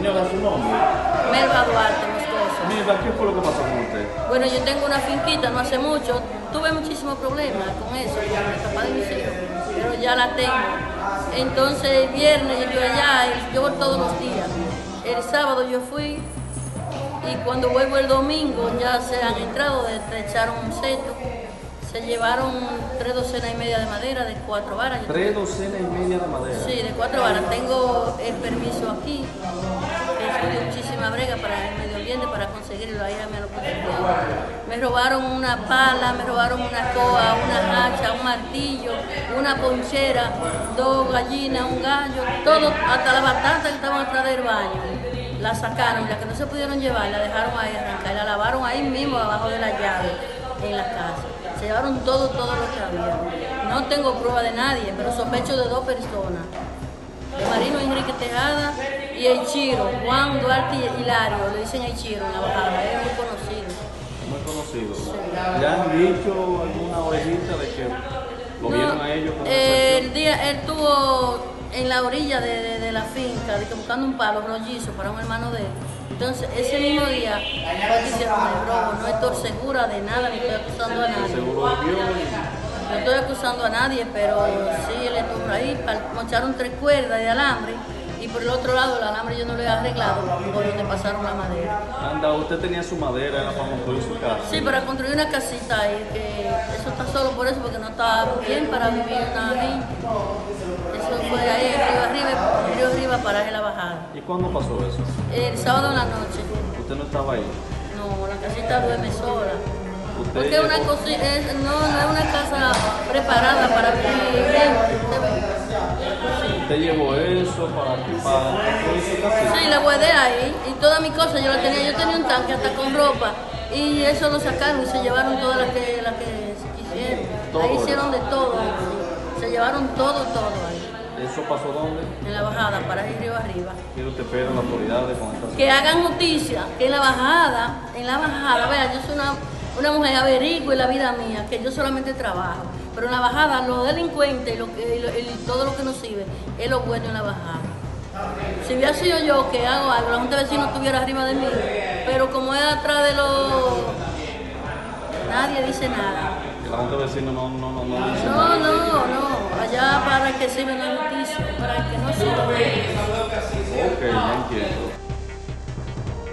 Señora, su nombre. Melba Duarte, ¿qué fue lo que pasó con usted? Bueno, yo tengo una finquita no hace mucho. Tuve muchísimos problemas con eso, con el papá de mis hijos, pero ya la tengo. Entonces el viernes yo allá, yo voy todos los días. El sábado yo fui y cuando vuelvo el domingo ya se han entrado, echaron un seto. Se llevaron tres docenas y media de madera de cuatro varas. Tres docenas y media de madera. Sí, de cuatro varas. Tengo el permiso aquí, que es de muchísima brega para el medio ambiente para conseguirlo. Ahí me lo. Me robaron una pala, me robaron una coa, una hacha, un martillo, una ponchera, dos gallinas, un gallo, todo, hasta la batata que estaban atrás del baño. La sacaron, la que no se pudieron llevar, la dejaron ahí arrancar, la lavaron ahí mismo abajo de la llave en la casa. Se llevaron todo, todo lo que había. No tengo prueba de nadie, pero sospecho de dos personas. De Marino Enrique Tejada y el Chiro, Juan Duarte y Hilario, le dicen el Chiro en la bajada, es muy conocido. Muy conocido. ¿Ya han dicho alguna orejita de que lo No, vieron a ellos el día, él estuvo en la orilla de, de- de la finca, de que buscando un palo rollizo para un hermano de él. Entonces, ese mismo día hicieron el robo. No estoy segura de nada, ni estoy acusando a nadie. Y- No estoy acusando a nadie, pero sí, él estuvo por ahí, mocharon tres cuerdas de alambre y por el otro lado el alambre yo no lo he arreglado por donde pasaron la madera. Anda, usted tenía su madera, era para construir su casa. Sí, para construir una casita ahí, que eso está solo por eso, porque no está bien para vivir ahí. Eso fue ahí, río arriba, río arriba, paraje la bajada. ¿Y cuándo pasó eso? El sábado en la noche, Usted no estaba ahí. no, la casita duerme sola. Porque es una es- no, no es una casa preparada para vivir. ¿usted llevó eso para, para su casa. Sí, la guardé ahí y todas mis cosas yo la tenía. Yo tenía un tanque hasta con ropa y eso lo sacaron y se llevaron todas las que, las que se quisieron. Ahí hicieron de todo. Se llevaron todo, todo ahí. ¿Eso pasó dónde? En la bajada, para ir río arriba. ¿Qué usted espera las autoridades con esta Que hagan justicia, que en la bajada, en la bajada, vea, yo soy una, una mujer averigüe la vida mía, que yo solamente trabajo. Pero en la bajada, los delincuentes y, lo que, y lo- y todo lo que nos sirve es lo bueno en la bajada. Si hubiera sido yo que hago algo, la junta de vecinos estuviera arriba de mí. Pero como es atrás de los. Nadie dice nada. Que la Junta de Vecinos no, no, no, no dice No, nada. no, no. Allá para que sirve la justicia, para que no sirva. Ok, ya entiendo.